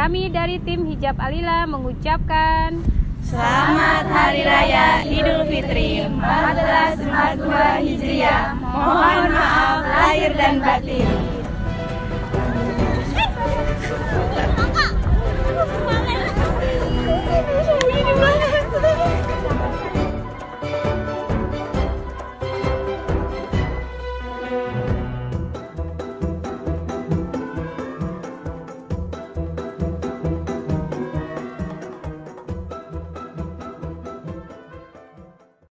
Kami dari tim Hijab Alila mengucapkan Selamat Hari Raya Idul Fitri 1442 Hijriah. Mohon maaf lahir dan batin.